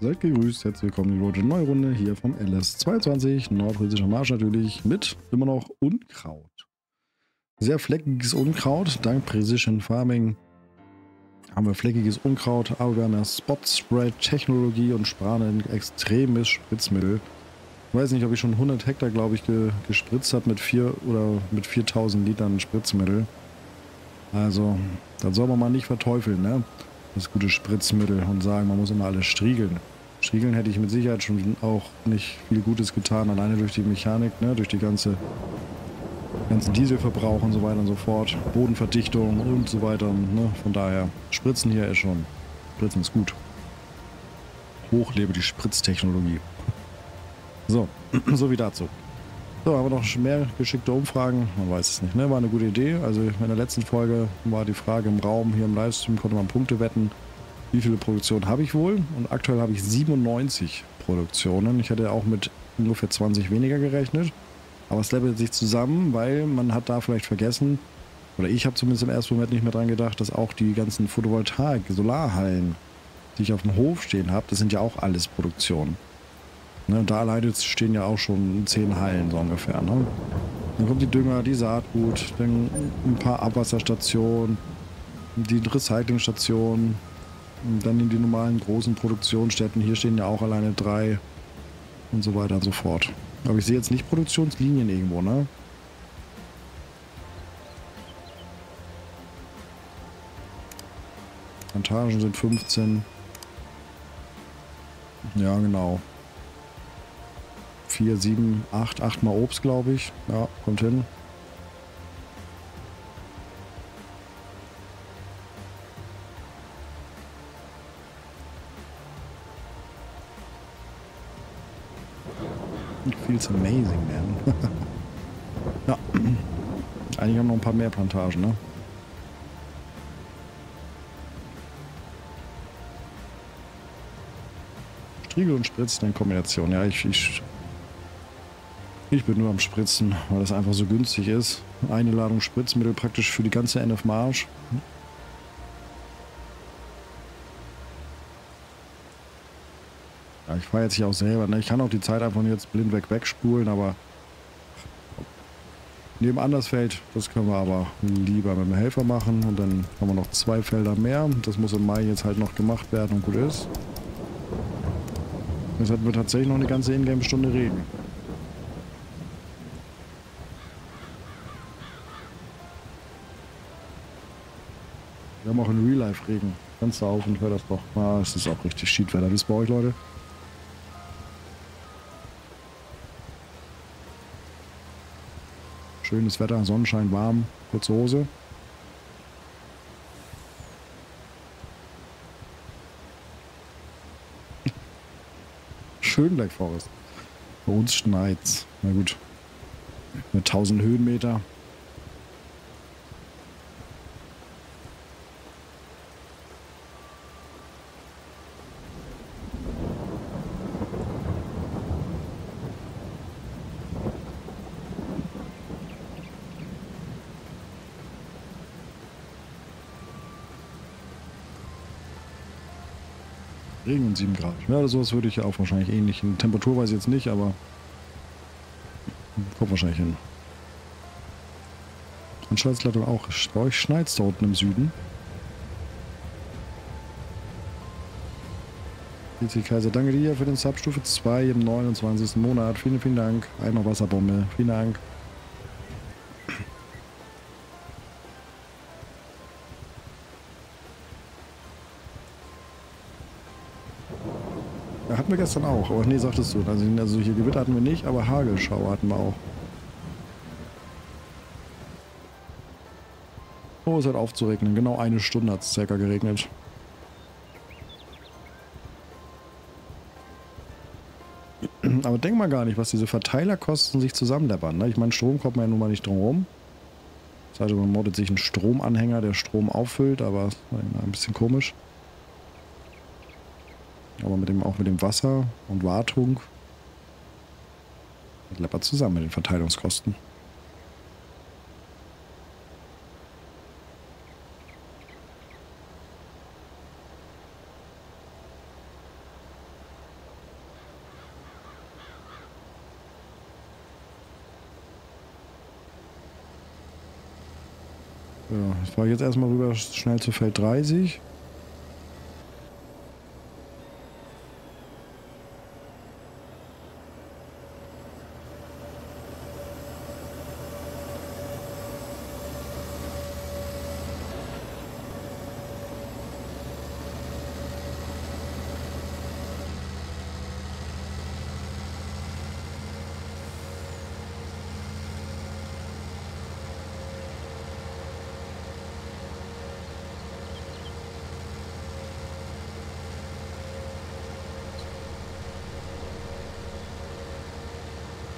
Seid gegrüßt, herzlich willkommen in die neue Runde hier vom LS22, nordfriesischer Marsch natürlich, mit immer noch Unkraut. Sehr fleckiges Unkraut, dank Precision Farming haben wir fleckiges Unkraut, aber wir haben ja Spot Spread Technologie und sparen ein extremes Spritzmittel. Ich weiß nicht, ob ich schon 100 Hektar, glaube ich, ge gespritzt habe mit 4 oder mit 4000 Litern Spritzmittel. Also, das soll man mal nicht verteufeln, ne? Das gute Spritzmittel und sagen, man muss immer alles striegeln. Striegeln hätte ich mit Sicherheit schon auch nicht viel Gutes getan, alleine durch die Mechanik, ne? durch die ganze ganzen Dieselverbrauch und so weiter und so fort, Bodenverdichtung und so weiter. Ne? Von daher, Spritzen hier ist schon, Spritzen ist gut. Hochlebe die Spritztechnologie. So, so wie dazu. So, haben wir noch mehr geschickte Umfragen? Man weiß es nicht, ne? War eine gute Idee. Also in der letzten Folge war die Frage im Raum, hier im Livestream konnte man Punkte wetten. Wie viele Produktionen habe ich wohl? Und aktuell habe ich 97 Produktionen. Ich hätte auch mit ungefähr 20 weniger gerechnet. Aber es levelt sich zusammen, weil man hat da vielleicht vergessen, oder ich habe zumindest im ersten Moment nicht mehr dran gedacht, dass auch die ganzen Photovoltaik, Solarhallen, die ich auf dem Hof stehen habe, das sind ja auch alles Produktionen. Ne, da alleine stehen ja auch schon zehn Hallen so ungefähr. Ne? Dann kommt die Dünger, die Saatgut, dann ein paar Abwasserstationen, die Recyclingstationen, dann in die normalen großen Produktionsstätten. Hier stehen ja auch alleine drei und so weiter und so fort. Aber ich sehe jetzt nicht Produktionslinien irgendwo, ne? Plantagen sind 15. Ja, genau. 4, 7, 8, 8 mal Obst, glaube ich. Ja, kommt hin. Feels amazing, man. ja. Eigentlich haben noch ein paar mehr Plantagen, ne? Striegel und Spritzen in Kombination. Ja, ich, ich, ich bin nur am Spritzen, weil das einfach so günstig ist. Eine Ladung Spritzmittel praktisch für die ganze NF Marsch. Ja, ich fahre jetzt hier auch selber. Ne? Ich kann auch die Zeit einfach jetzt blind weg wegspulen, aber neben Andersfeld, das können wir aber lieber mit dem Helfer machen. Und dann haben wir noch zwei Felder mehr. Das muss im Mai jetzt halt noch gemacht werden und gut ist. Jetzt hatten wir tatsächlich noch eine ganze Ingame-Stunde Regen. Haben auch in Real Life Regen. Fenster auf und hör das doch. Ah, es ist auch richtig Schiedwetter. Wie ist bei euch, Leute? Schönes Wetter, Sonnenschein, warm, kurze Hose. Schön Black Forest. Bei uns schneit's. Na gut. Mit 1000 Höhenmeter. 7 Grad. Ja, sowas würde ich auch wahrscheinlich ähnlich. Temperatur weiß ich jetzt nicht, aber kommt wahrscheinlich hin. Anschaltleitung auch. Bei euch schneit da unten im Süden. DC Kaiser, danke dir für den Substufe 2 im 29. Monat. Vielen, vielen Dank. Einmal Wasserbombe. Vielen Dank. Hatten wir gestern auch. Aber nee, sagtest du. Also, also hier Gewitter hatten wir nicht, aber Hagelschauer hatten wir auch. Oh, es hat aufzuregnen. Genau eine Stunde hat es circa geregnet. Aber denk mal gar nicht, was diese Verteilerkosten sich zusammenleppern. Ne? Ich meine, Strom kommt man ja nun mal nicht drum rum. Das heißt, man moddet sich einen Stromanhänger, der Strom auffüllt, aber ein bisschen komisch. Aber mit dem, auch mit dem Wasser und Wartung Das läppert zusammen mit den Verteilungskosten. Ja, ich fahre jetzt erstmal rüber schnell zu Feld 30.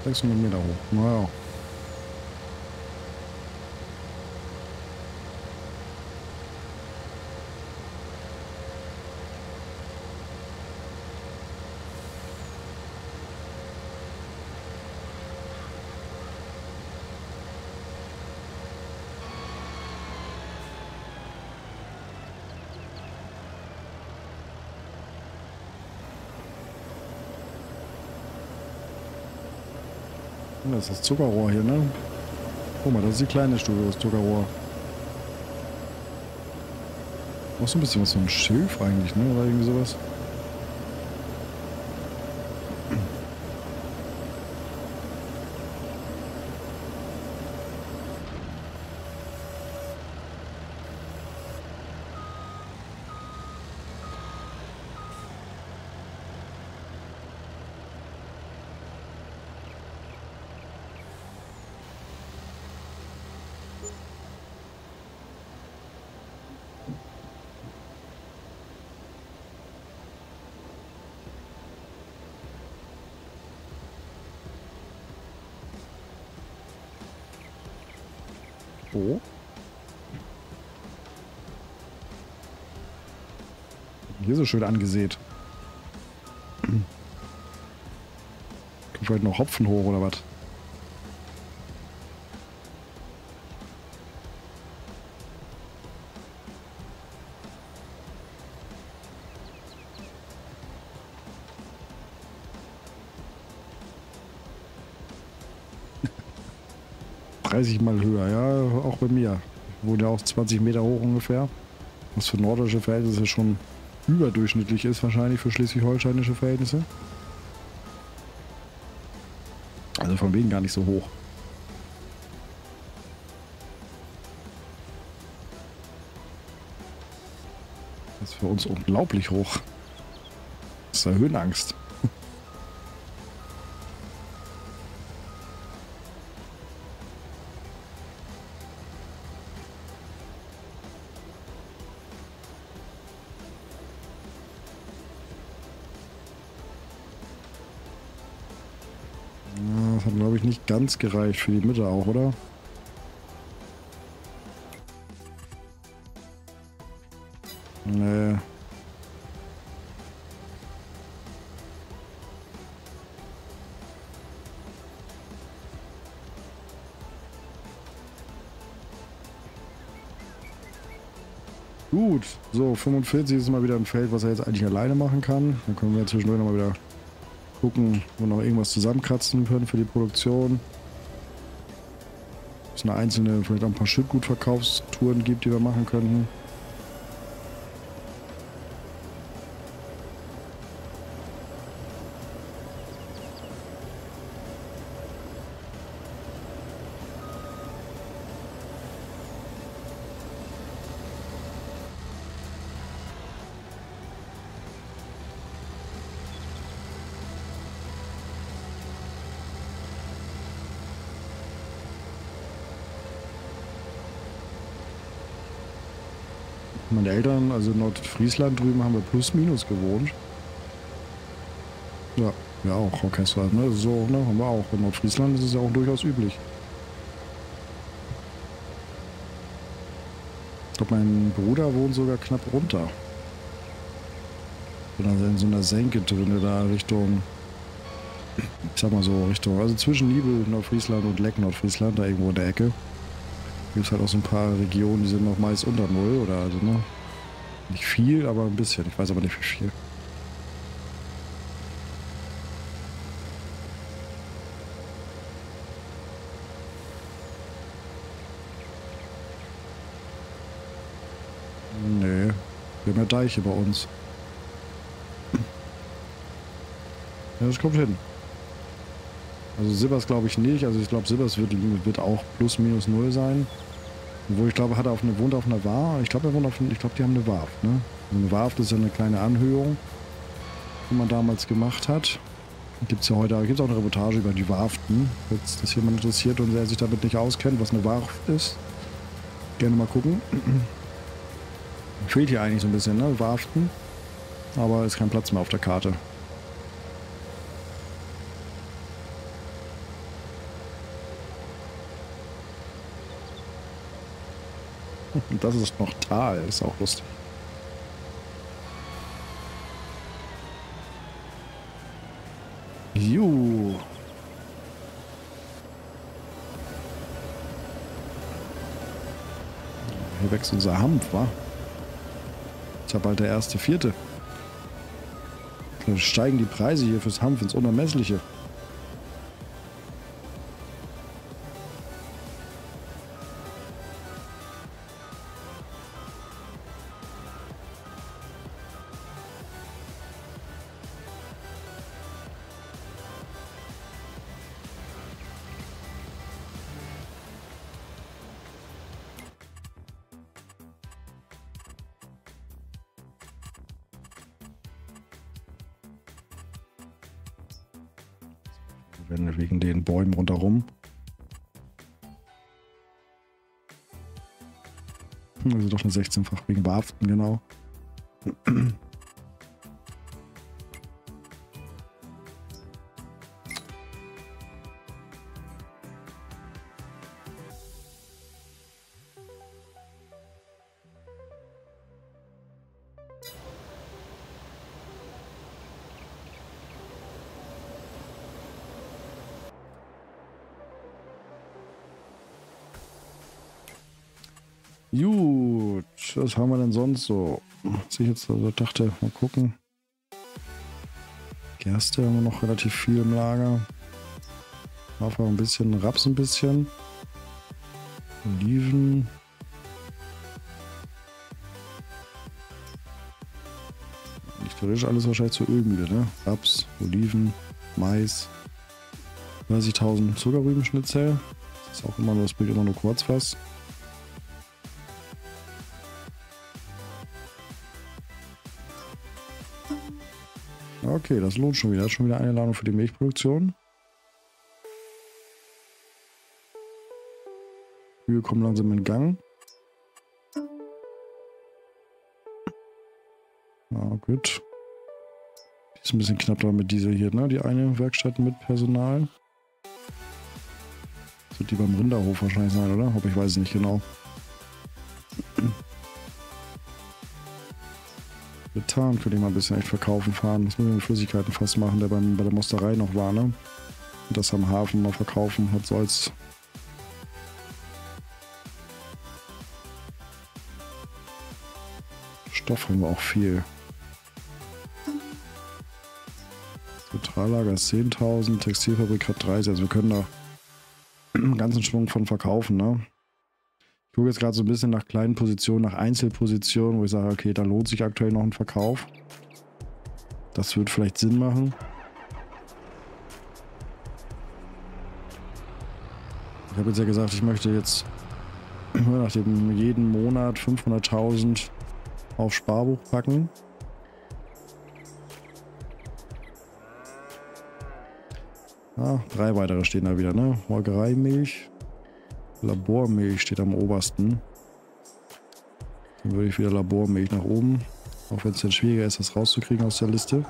Sechshundert Meter hoch. Naja. Das ist das Zuckerrohr hier, ne? Guck mal, das ist die kleine Stufe, das Zuckerrohr. Auch so ein bisschen was von Schilf eigentlich, ne? Oder irgendwie sowas. Oh. Hier so schön angesät. Kommt vielleicht noch Hopfen hoch oder was? Dreißig Mal höher, ja, auch bei mir. Ja auch 20 Meter hoch ungefähr. Was für nordische Verhältnisse schon überdurchschnittlich ist, wahrscheinlich für schleswig-holsteinische Verhältnisse. Also von wegen gar nicht so hoch. Das ist für uns unglaublich hoch. Das ist ja Höhenangst. Das hat, glaube ich, nicht ganz gereicht für die Mitte auch, oder? Nee. Gut, so 45 ist mal wieder ein Feld, was er jetzt eigentlich alleine machen kann. Dann können wir zwischendurch nochmal wieder gucken, wo noch irgendwas zusammenkratzen können für die Produktion. Es eine einzelne, vielleicht auch ein paar Schüttgutverkaufstouren gibt, die wir machen könnten. Meine Eltern, also Nordfriesland drüben, haben wir plus minus gewohnt. Ja, ja auch Orchester, ne? So, ne, haben wir auch. In Nordfriesland ist es ja auch durchaus üblich. Ich glaube, mein Bruder wohnt sogar knapp runter. Oder in so einer Senke drin, da Richtung, ich sag mal so, Richtung, also zwischen Nibel, Nordfriesland und Leck, Nordfriesland, da irgendwo in der Ecke. Gibt es halt auch so ein paar Regionen, die sind noch meist unter Null oder also, ne? Nicht viel, aber ein bisschen. Ich weiß aber nicht wie viel. Nee. Wir haben ja Deiche bei uns. Ja, das kommt hin. Also Sibbers glaube ich nicht. Also ich glaube Sibbers wird, wird auch plus minus null sein. Obwohl ich glaube, hat er auf eine, wohnt auf einer War. Ich glaube, er wohnt auf ich glaube, die haben eine Warft, ne? Eine Warft ist ja eine kleine Anhöhung, die man damals gemacht hat. Gibt es ja heute, gibt auch eine Reportage über die Warften. Wenn das jemand interessiert und der sich damit nicht auskennt, was eine Warft ist. Gerne mal gucken. Fehlt hier eigentlich so ein bisschen, ne? Warften. Aber ist kein Platz mehr auf der Karte. Und das ist noch Tal, ist auch lustig. Juhu. Hier wächst unser Hanf, wa? Ist ja bald der erste Vierte. Dann steigen die Preise hier fürs Hanf ins Unermessliche. Wegen den Bäumen rundherum. Also doch eine 16-fach wegen Warften, genau. Was haben wir denn sonst so? Was ich jetzt also dachte, mal gucken. Gerste haben wir noch relativ viel im Lager. Hafer ein bisschen, Raps ein bisschen. Oliven. Nicht theoretisch alles wahrscheinlich zur Ölmühle, ne? Raps, Oliven, Mais. 30.000 Zuckerrübenschnitzel. Das ist auch immer nur, das bringt immer nur Kurzfass. Okay, das lohnt schon wieder. Das ist schon wieder eine Ladung für die Milchproduktion. Kühe kommen langsam in Gang. Ah, gut. Die ist ein bisschen knapp da mit dieser hier, ne? Die eine Werkstatt mit Personal. Das wird die beim Rinderhof wahrscheinlich sein, oder? Ich weiß es nicht genau. Methan könnte ich mal ein bisschen echt verkaufen fahren. Das müssen wir mit Flüssigkeiten fast machen, der beim, bei der Mosterei noch war, ne? Und das am Hafen mal verkaufen hat soll's. Stoff haben wir auch viel. Zentrallager ist 10.000, Textilfabrik hat 30, also wir können da einen ganzen Schwung von verkaufen, ne? Gucke jetzt gerade so ein bisschen nach kleinen Positionen, nach Einzelpositionen, wo ich sage, okay, da lohnt sich aktuell noch ein Verkauf. Das wird vielleicht Sinn machen. Ich habe jetzt ja gesagt, ich möchte jetzt nach dem jeden Monat 500.000 auf Sparbuch packen. Ah, drei weitere stehen da wieder, ne? Molkereimilch, Labormilch steht am obersten. Dann würde ich wieder Labormilch nach oben. Auch wenn es dann schwieriger ist, das rauszukriegen aus der Liste.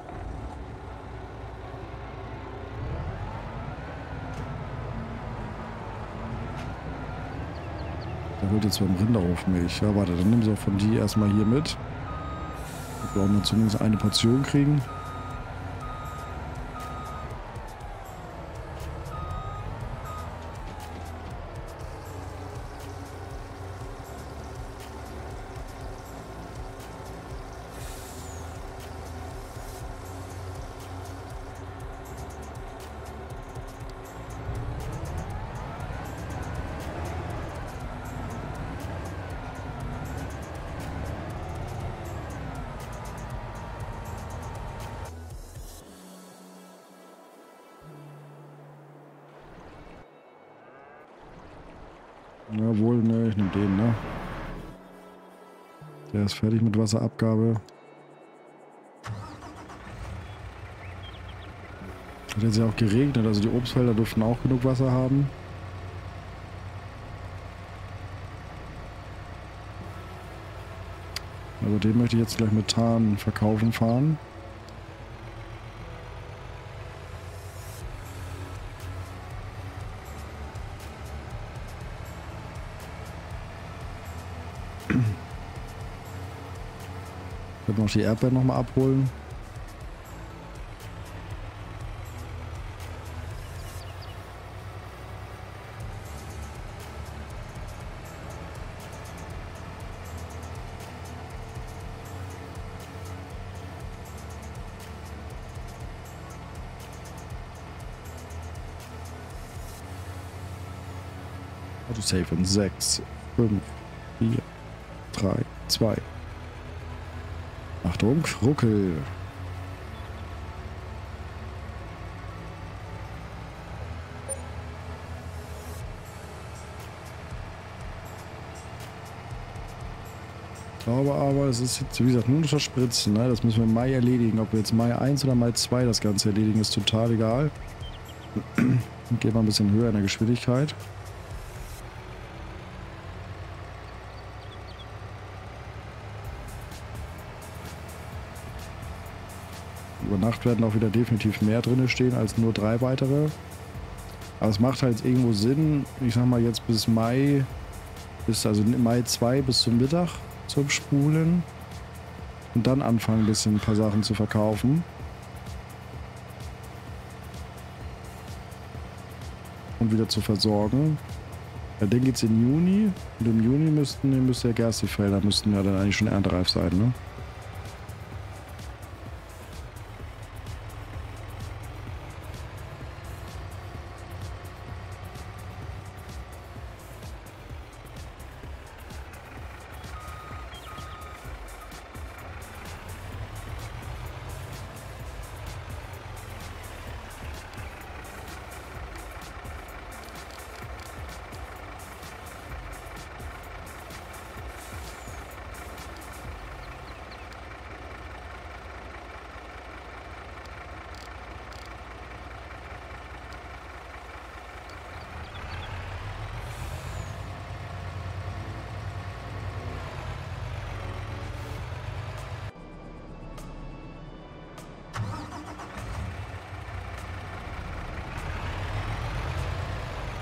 Da wird jetzt beim Rinderhof Milch. Ja, warte, dann nehmen sie auch von die erstmal hier mit. Wir brauchen zumindest eine Portion kriegen. Jawohl, ne, ich nehme den, ne? Der ist fertig mit Wasserabgabe. Hat jetzt ja auch geregnet, also die Obstfelder dürften auch genug Wasser haben. Aber den möchte ich jetzt gleich mit Tarn verkaufen fahren. Noch die Erdbeeren nochmal abholen. Autosave in 6, 5, 4, 3, 2. Achtung, Ruckel. Ich glaube aber, es ist jetzt, wie gesagt, nur das Spritzen. Ne? Das müssen wir im Mai erledigen. Ob wir jetzt Mai 1 oder Mai 2 das Ganze erledigen, ist total egal. Gehen wir ein bisschen höher in der Geschwindigkeit. Über Nacht werden auch wieder definitiv mehr drin stehen als nur drei weitere. Aber es macht halt irgendwo Sinn, ich sag mal jetzt bis Mai, bis also Mai 2 bis zum Mittag zum Spulen und dann anfangen ein bisschen ein paar Sachen zu verkaufen. Und wieder zu versorgen. Ja, dann geht's in Juni und im Juni müssten, müsste der Gerstefelder müssten ja dann eigentlich schon erntereif sein, ne?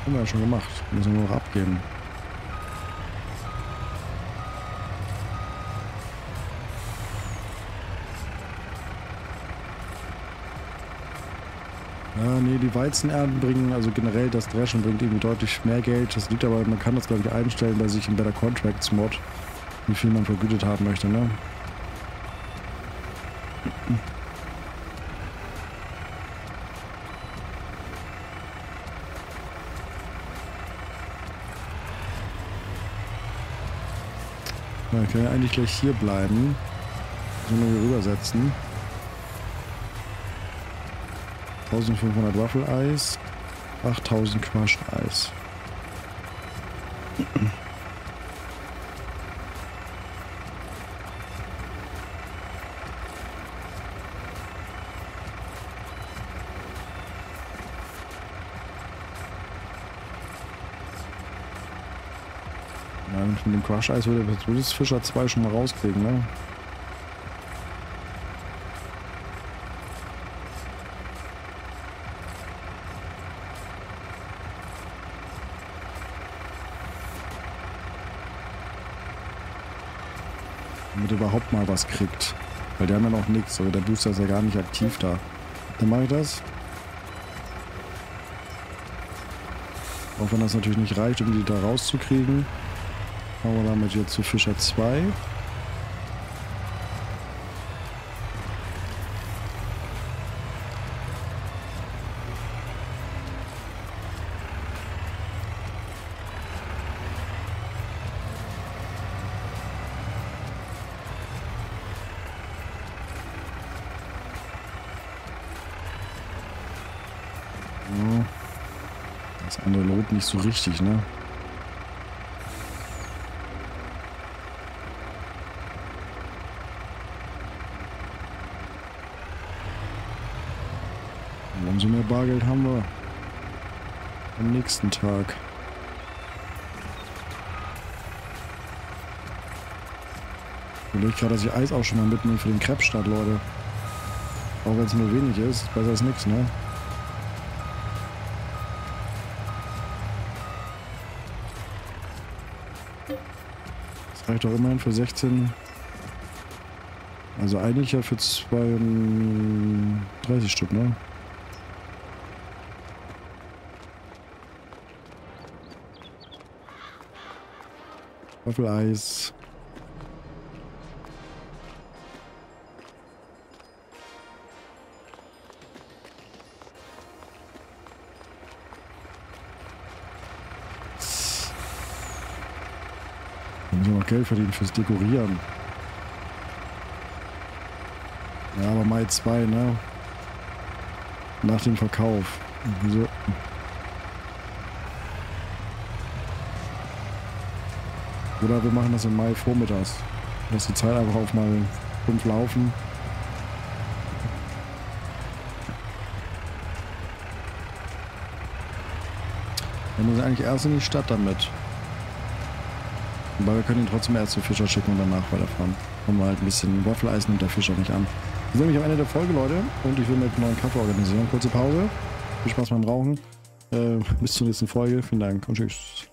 Haben wir ja schon gemacht. Müssen wir noch abgeben. Ja, nee, die Weizenernten bringen, also generell das Dreschen bringt irgendwie deutlich mehr Geld. Das liegt aber, man kann das glaube ich einstellen bei sich im Better Contracts Mod, wie viel man vergütet haben möchte, ne? Ja, ich ja eigentlich gleich hier bleiben. Wir hier rübersetzen. 1500 Waffeleis, 8000 Quascheis. Dem Crush-Eis würde, das Fischer 2 schon mal rauskriegen, ne? Damit er überhaupt mal was kriegt. Weil die haben ja noch nichts, aber der Booster ist ja gar nicht aktiv da. Dann mache ich das. Auch wenn das natürlich nicht reicht, um die da rauszukriegen. Machen wir damit jetzt zu Fischer 2. Ja. Das andere lohnt nicht so richtig, ne? Umso mehr Bargeld haben wir am nächsten Tag. Ich gerade, dass ich Eis auch schon mal mitnehme für den Krebsstart, Leute. Auch wenn es nur wenig ist, besser als nichts, ne? Das reicht doch immerhin für 16. Also eigentlich ja für 32 Stück, ne? Waffeleis. Müssen noch Geld verdienen fürs Dekorieren. Ja, aber Mai 2, ne? Nach dem Verkauf. Wieso? Oder wir machen das im Mai vormittags. Lass die Zeit einfach auf mal 5 laufen. Wir müssen eigentlich erst in die Stadt damit. Aber wir können ihn trotzdem erst zu Fischer schicken und danach weiterfahren. Kommen wir halt ein bisschen Waffeleis nimmt der Fischer nicht an. Wir sind nämlich am Ende der Folge, Leute. Und ich will mit einem neuen Kaffee organisieren. Kurze Pause. Viel Spaß beim Rauchen. Äh, bis zur nächsten Folge. Vielen Dank und tschüss.